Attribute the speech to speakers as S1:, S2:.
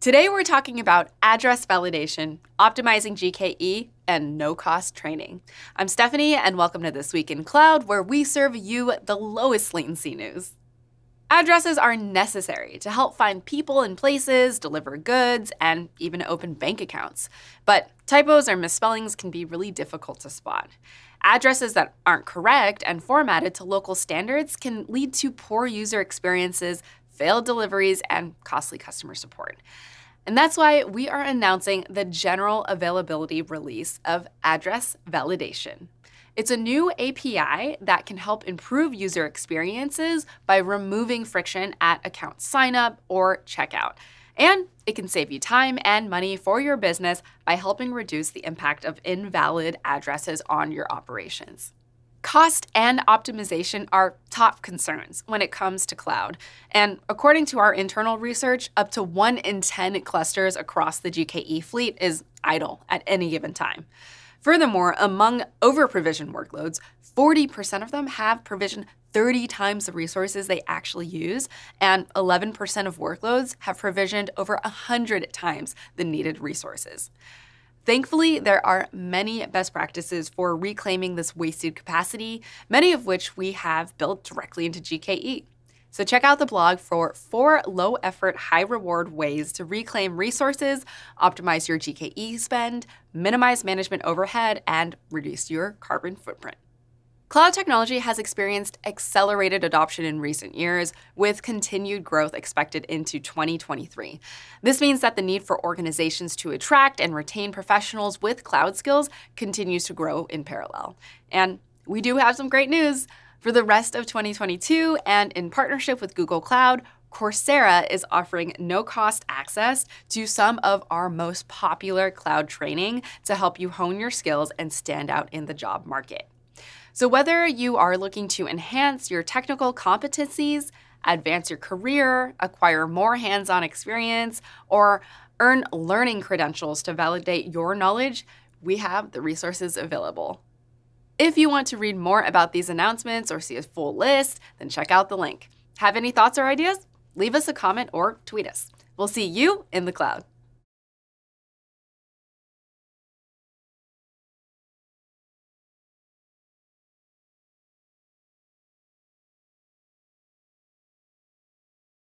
S1: Today we're talking about address validation, optimizing GKE, and no cost training. I'm Stephanie, and welcome to This Week in Cloud, where we serve you the lowest latency news. Addresses are necessary to help find people and places, deliver goods, and even open bank accounts. But typos or misspellings can be really difficult to spot. Addresses that aren't correct and formatted to local standards can lead to poor user experiences, failed deliveries, and costly customer support. And that's why we are announcing the general availability release of Address Validation. It's a new API that can help improve user experiences by removing friction at account signup or checkout. And it can save you time and money for your business by helping reduce the impact of invalid addresses on your operations. Cost and optimization are top concerns when it comes to cloud. And according to our internal research, up to 1 in 10 clusters across the GKE fleet is idle at any given time. Furthermore, among over provisioned workloads, 40% of them have provisioned 30 times the resources they actually use, and 11% of workloads have provisioned over 100 times the needed resources. Thankfully, there are many best practices for reclaiming this wasted capacity, many of which we have built directly into GKE. So check out the blog for four low effort, high reward ways to reclaim resources, optimize your GKE spend, minimize management overhead, and reduce your carbon footprint. Cloud technology has experienced accelerated adoption in recent years, with continued growth expected into 2023. This means that the need for organizations to attract and retain professionals with cloud skills continues to grow in parallel. And we do have some great news. For the rest of 2022, and in partnership with Google Cloud, Coursera is offering no cost access to some of our most popular cloud training to help you hone your skills and stand out in the job market. So, whether you are looking to enhance your technical competencies, advance your career, acquire more hands on experience, or earn learning credentials to validate your knowledge, we have the resources available. If you want to read more about these announcements or see a full list, then check out the link. Have any thoughts or ideas? Leave us a comment or tweet us. We'll see you in the cloud.